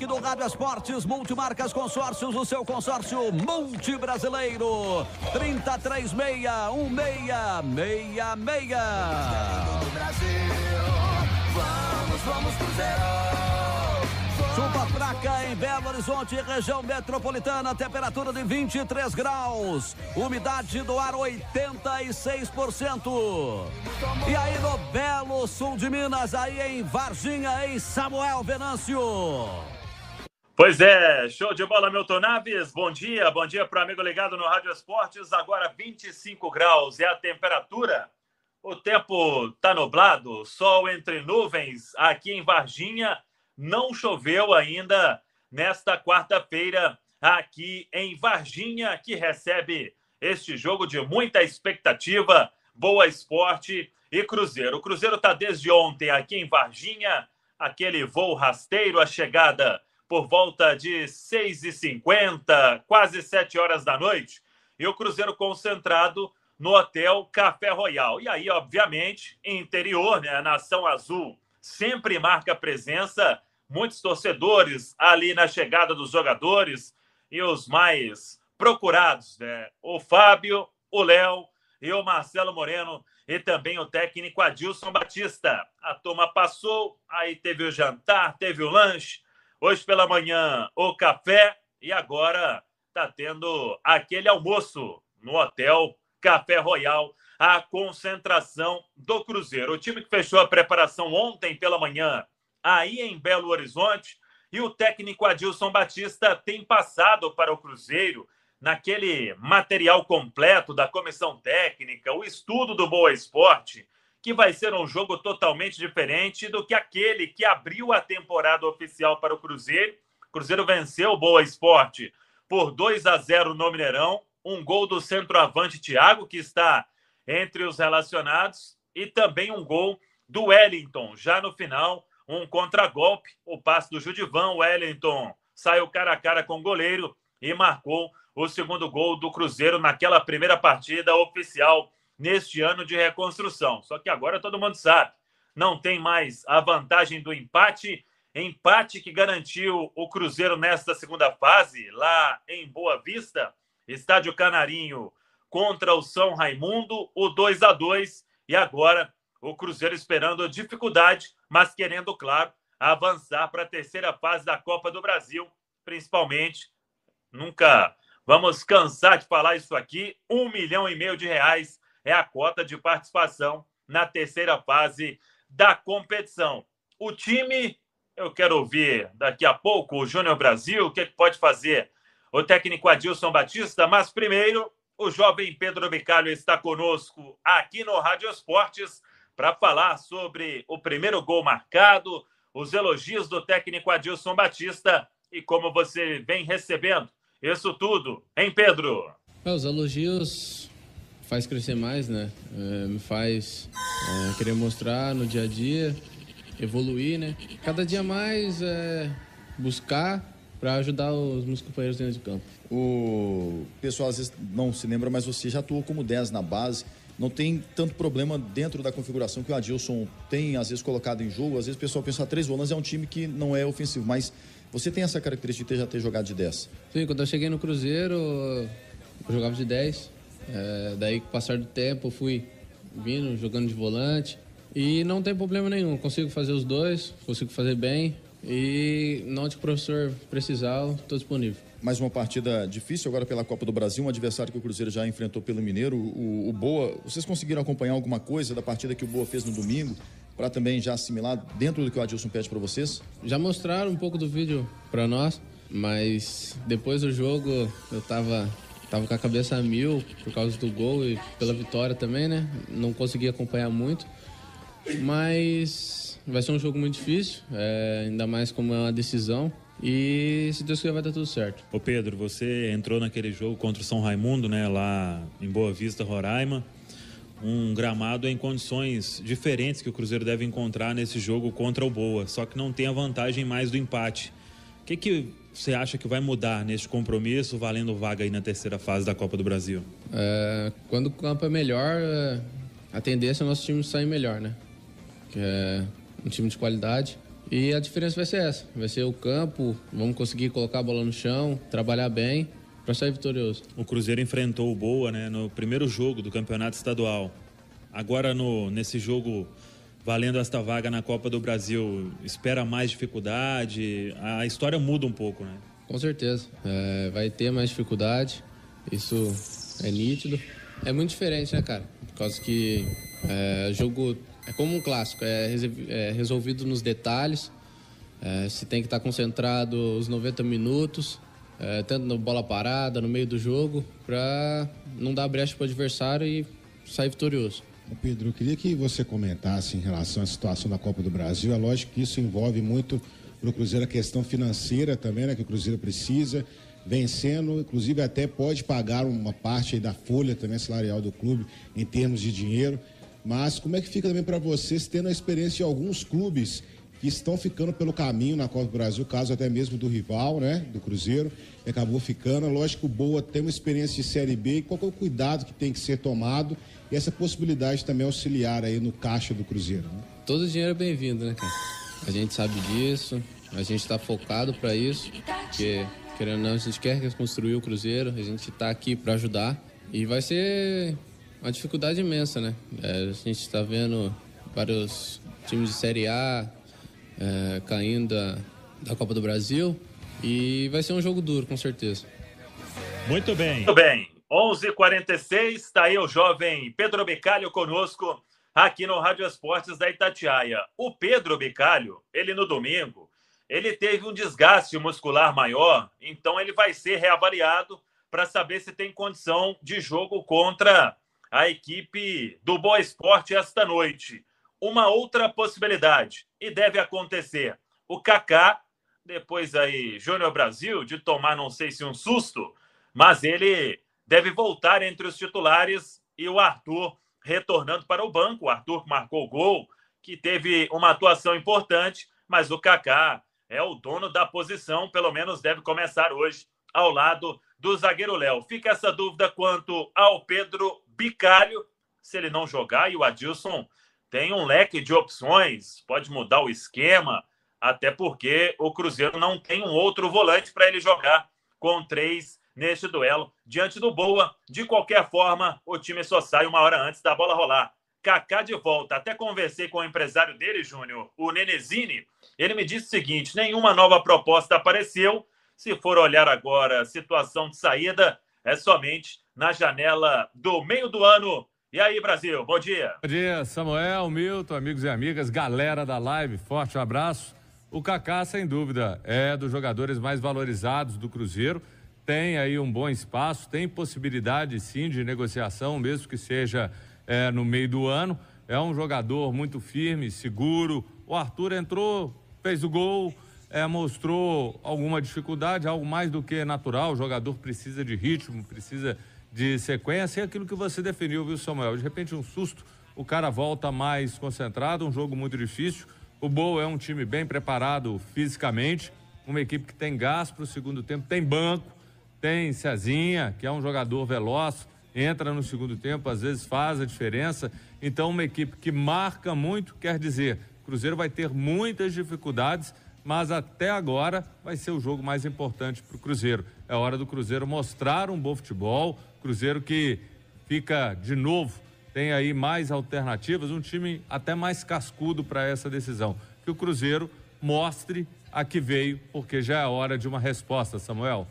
aqui do Rádio Esportes, Multimarcas Consórcios, o seu consórcio multibrasileiro. 336 1666. Vamos, vamos, Cruzeiro! Chuva fraca em Belo Horizonte, região metropolitana, temperatura de 23 graus, umidade do ar 86%. E aí no Belo Sul de Minas, aí em Varginha, em Samuel Venâncio. Pois é, show de bola, Milton Naves. Bom dia, bom dia para o amigo ligado no Rádio Esportes. Agora 25 graus é a temperatura. O tempo tá nublado, sol entre nuvens aqui em Varginha não choveu ainda nesta quarta-feira aqui em Varginha, que recebe este jogo de muita expectativa, Boa Esporte e Cruzeiro. O Cruzeiro está desde ontem aqui em Varginha, aquele voo rasteiro, a chegada por volta de 6h50, quase 7 horas da noite, e o Cruzeiro concentrado no Hotel Café Royal. E aí, obviamente, interior, né, a Nação Azul sempre marca presença muitos torcedores ali na chegada dos jogadores e os mais procurados, né? O Fábio, o Léo e o Marcelo Moreno e também o técnico Adilson Batista. A turma passou, aí teve o jantar, teve o lanche, hoje pela manhã o café e agora está tendo aquele almoço no hotel Café Royal, a concentração do Cruzeiro. O time que fechou a preparação ontem pela manhã aí em Belo Horizonte. E o técnico Adilson Batista tem passado para o Cruzeiro naquele material completo da comissão técnica, o estudo do Boa Esporte, que vai ser um jogo totalmente diferente do que aquele que abriu a temporada oficial para o Cruzeiro. O Cruzeiro venceu o Boa Esporte por 2 a 0 no Mineirão, um gol do centroavante Thiago, que está entre os relacionados, e também um gol do Wellington, já no final, um contragolpe, o passe do Judivan, Wellington saiu cara a cara com o goleiro e marcou o segundo gol do Cruzeiro naquela primeira partida oficial neste ano de reconstrução. Só que agora todo mundo sabe, não tem mais a vantagem do empate, empate que garantiu o Cruzeiro nesta segunda fase, lá em Boa Vista, Estádio Canarinho contra o São Raimundo, o 2 a 2 e agora o Cruzeiro esperando dificuldade, mas querendo, claro, avançar para a terceira fase da Copa do Brasil, principalmente. Nunca vamos cansar de falar isso aqui. Um milhão e meio de reais é a cota de participação na terceira fase da competição. O time, eu quero ouvir daqui a pouco o Júnior Brasil, o que, é que pode fazer o técnico Adilson Batista, mas primeiro o jovem Pedro Bicalho está conosco aqui no Rádio Esportes para falar sobre o primeiro gol marcado, os elogios do técnico Adilson Batista e como você vem recebendo isso tudo, hein, Pedro? Os elogios faz crescer mais, né? É, me faz é, querer mostrar no dia a dia, evoluir, né? Cada dia mais é, buscar para ajudar os meus companheiros dentro de campo. O pessoal às vezes não se lembra, mas você já atuou como 10 na base não tem tanto problema dentro da configuração que o Adilson tem, às vezes, colocado em jogo. Às vezes o pessoal pensa, três volantes é um time que não é ofensivo, mas você tem essa característica de já ter jogado de 10? Sim, quando eu cheguei no Cruzeiro, eu jogava de 10. É, daí, com o passar do tempo, eu fui vindo, jogando de volante. E não tem problema nenhum, consigo fazer os dois, consigo fazer bem. E não que o professor precisar, estou disponível mais uma partida difícil agora pela Copa do Brasil, um adversário que o Cruzeiro já enfrentou pelo Mineiro. O, o Boa, vocês conseguiram acompanhar alguma coisa da partida que o Boa fez no domingo? Para também já assimilar dentro do que o Adilson pede para vocês? Já mostraram um pouco do vídeo para nós, mas depois do jogo eu tava, tava com a cabeça a mil por causa do gol e pela vitória também, né? Não consegui acompanhar muito, mas vai ser um jogo muito difícil, é, ainda mais como é uma decisão. E se Deus quiser vai dar tudo certo. Ô Pedro, você entrou naquele jogo contra o São Raimundo, né, lá em Boa Vista, Roraima. Um gramado em condições diferentes que o Cruzeiro deve encontrar nesse jogo contra o Boa, só que não tem a vantagem mais do empate. O que, que você acha que vai mudar neste compromisso, valendo vaga aí na terceira fase da Copa do Brasil? É, quando o campo é melhor, é, a tendência é o nosso time sair melhor, né? Que é um time de qualidade E a diferença vai ser essa: vai ser o campo, vamos conseguir colocar a bola no chão, trabalhar bem para sair vitorioso. O Cruzeiro enfrentou o Boa né, no primeiro jogo do campeonato estadual. Agora, no, nesse jogo valendo esta vaga na Copa do Brasil, espera mais dificuldade? A história muda um pouco, né? Com certeza. É, vai ter mais dificuldade, isso é nítido. É muito diferente, né, cara? Por causa que é, jogo é como um clássico, é, é resolvido nos detalhes. É, se tem que estar concentrado os 90 minutos, é, tanto na bola parada, no meio do jogo, para não dar brecha para o adversário e sair vitorioso. Pedro, eu queria que você comentasse em relação à situação da Copa do Brasil. É lógico que isso envolve muito para o Cruzeiro a questão financeira também, né, que o Cruzeiro precisa, vencendo, inclusive até pode pagar uma parte da folha também salarial do clube em termos de dinheiro. Mas como é que fica também para vocês tendo a experiência de alguns clubes que estão ficando pelo caminho na Copa do Brasil, caso até mesmo do rival, né, do Cruzeiro, que acabou ficando. Lógico, Boa tem uma experiência de Série B e qual é o cuidado que tem que ser tomado e essa possibilidade também auxiliar aí no caixa do Cruzeiro. Né? Todo dinheiro é bem-vindo, né, cara? A gente sabe disso, a gente está focado para isso, porque querendo ou não, a gente quer reconstruir o Cruzeiro, a gente está aqui para ajudar e vai ser uma dificuldade imensa, né? É, a gente está vendo vários times de Série A, é, caindo da, da Copa do Brasil. E vai ser um jogo duro, com certeza. Muito bem. Muito bem. 11:46 h 46 está aí o jovem Pedro Bicalho conosco aqui no Rádio Esportes da Itatiaia. O Pedro Bicalho, ele no domingo, ele teve um desgaste muscular maior, então ele vai ser reavaliado para saber se tem condição de jogo contra a equipe do Boa Esporte esta noite uma outra possibilidade, e deve acontecer. O Kaká, depois aí, Júnior Brasil, de tomar não sei se um susto, mas ele deve voltar entre os titulares e o Arthur retornando para o banco. O Arthur marcou o gol, que teve uma atuação importante, mas o Kaká é o dono da posição, pelo menos deve começar hoje ao lado do zagueiro Léo. Fica essa dúvida quanto ao Pedro Bicalho, se ele não jogar, e o Adilson tem um leque de opções, pode mudar o esquema, até porque o Cruzeiro não tem um outro volante para ele jogar com três neste duelo diante do Boa. De qualquer forma, o time só sai uma hora antes da bola rolar. Kaká de volta. Até conversei com o empresário dele, Júnior, o Nenezini. Ele me disse o seguinte: nenhuma nova proposta apareceu. Se for olhar agora a situação de saída, é somente na janela do meio do ano e aí, Brasil, bom dia. Bom dia, Samuel, Milton, amigos e amigas, galera da live, forte abraço. O Kaká, sem dúvida, é dos jogadores mais valorizados do Cruzeiro. Tem aí um bom espaço, tem possibilidade sim de negociação, mesmo que seja é, no meio do ano. É um jogador muito firme, seguro. O Arthur entrou, fez o gol, é, mostrou alguma dificuldade, algo mais do que natural. O jogador precisa de ritmo, precisa de sequência. É aquilo que você definiu, viu, Samuel? De repente, um susto, o cara volta mais concentrado, um jogo muito difícil. O Boa é um time bem preparado fisicamente, uma equipe que tem gás para o segundo tempo, tem banco, tem Cezinha, que é um jogador veloz, entra no segundo tempo, às vezes faz a diferença. Então, uma equipe que marca muito, quer dizer, Cruzeiro vai ter muitas dificuldades, mas até agora vai ser o jogo mais importante para o Cruzeiro. É hora do Cruzeiro mostrar um bom futebol, Cruzeiro que fica de novo, tem aí mais alternativas, um time até mais cascudo para essa decisão. Que o Cruzeiro mostre a que veio, porque já é hora de uma resposta, Samuel.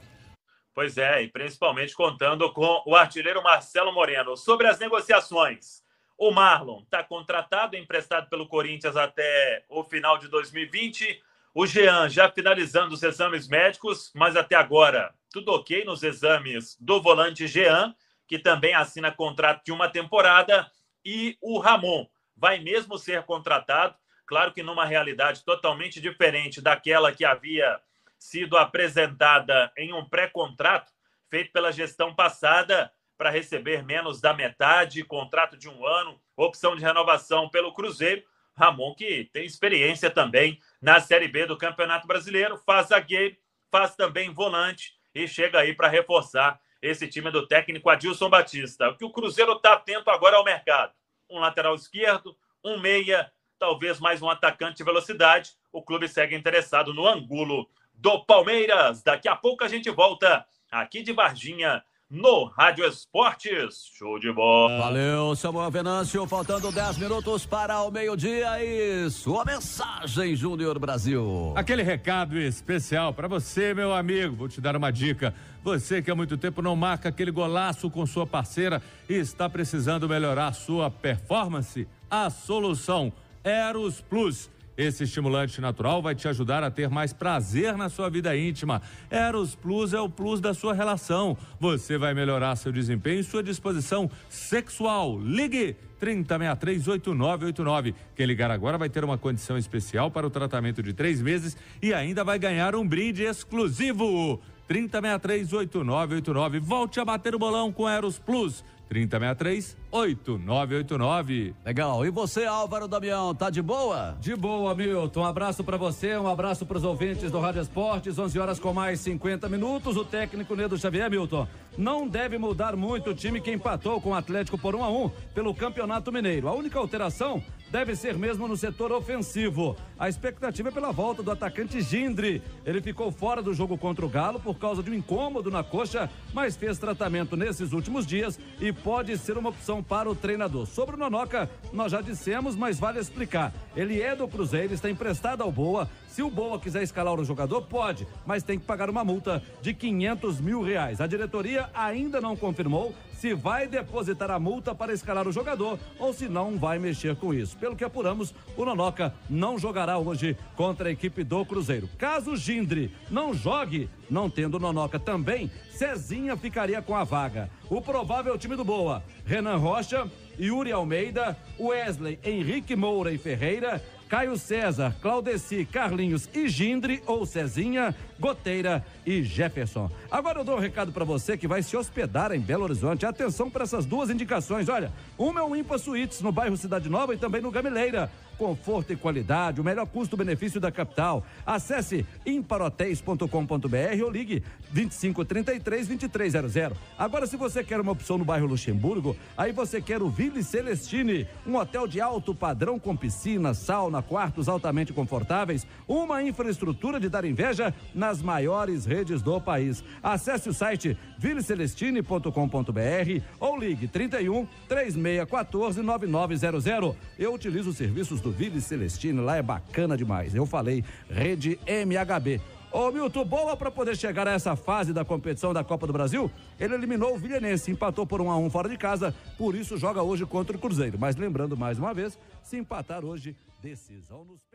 Pois é, e principalmente contando com o artilheiro Marcelo Moreno. Sobre as negociações, o Marlon está contratado, emprestado pelo Corinthians até o final de 2020. O Jean já finalizando os exames médicos, mas até agora tudo ok nos exames do volante Jean, que também assina contrato de uma temporada, e o Ramon vai mesmo ser contratado, claro que numa realidade totalmente diferente daquela que havia sido apresentada em um pré-contrato feito pela gestão passada para receber menos da metade, contrato de um ano, opção de renovação pelo Cruzeiro. Ramon, que tem experiência também na Série B do Campeonato Brasileiro, faz zagueiro, faz também volante e chega aí para reforçar esse time do técnico Adilson Batista. O que o Cruzeiro está atento agora ao mercado: um lateral esquerdo, um meia, talvez mais um atacante de velocidade. O clube segue interessado no Angulo do Palmeiras. Daqui a pouco a gente volta aqui de Varginha no Rádio Esportes. Show de bola. Valeu, Samuel Venâncio. Faltando 10 minutos para o meio-dia e sua mensagem, Júnior Brasil. Aquele recado especial para você, meu amigo. Vou te dar uma dica. Você que há muito tempo não marca aquele golaço com sua parceira e está precisando melhorar sua performance, a solução Eros Plus esse estimulante natural vai te ajudar a ter mais prazer na sua vida íntima. Eros Plus é o plus da sua relação. Você vai melhorar seu desempenho e sua disposição sexual. Ligue 3063-8989. Quem ligar agora vai ter uma condição especial para o tratamento de três meses e ainda vai ganhar um brinde exclusivo. 3063-8989. Volte a bater o bolão com Eros Plus. 3063 8989. Legal. E você, Álvaro Damião, tá de boa? De boa, Milton. Um abraço para você, um abraço para os ouvintes do Rádio Esportes. 11 horas com mais 50 minutos. O técnico Nedo Xavier, Milton, não deve mudar muito o time que empatou com o Atlético por 1 a 1 pelo Campeonato Mineiro. A única alteração deve ser mesmo no setor ofensivo. A expectativa é pela volta do atacante Gindre. Ele ficou fora do jogo contra o Galo por causa de um incômodo na coxa, mas fez tratamento nesses últimos dias e pode ser uma opção para o treinador. Sobre o Nonoca, nós já dissemos, mas vale explicar. Ele é do Cruzeiro, está emprestado ao Boa. Se o Boa quiser escalar o jogador, pode, mas tem que pagar uma multa de 500 mil reais. A diretoria ainda não confirmou se vai depositar a multa para escalar o jogador ou se não vai mexer com isso. Pelo que apuramos, o Nonoca não jogará hoje contra a equipe do Cruzeiro. Caso o Gindre não jogue, não tendo Nonoca também, Cezinha ficaria com a vaga. O provável time do Boa: Renan Rocha, Yuri Almeida, Wesley, Henrique Moura e Ferreira, Caio César, Claudeci, Carlinhos e Gindre ou Cezinha, Goteira e Jefferson. Agora eu dou um recado para você que vai se hospedar em Belo Horizonte. Atenção para essas duas indicações. Olha, uma é o Impa Suítes no bairro Cidade Nova e também no Gamileira. Conforto e qualidade, o melhor custo-benefício da capital. Acesse imparotéis.com.br ou ligue 2533 2300. Agora, se você quer uma opção no bairro Luxemburgo, aí você quer o Ville Celestine, um hotel de alto padrão com piscina, sauna, quartos altamente confortáveis, uma infraestrutura de dar inveja nas maiores redes do país. Acesse o site villecelestine.com.br ou ligue 31 3614 9900. Eu utilizo os serviços do Ville Celestine, lá é bacana demais. Eu falei Rede MHB. Ô Milton, boa para poder chegar a essa fase da competição da Copa do Brasil? Ele eliminou o Vilhenense, empatou por 1 a 1 fora de casa, por isso joga hoje contra o Cruzeiro. Mas lembrando mais uma vez, se empatar hoje, decisão nos.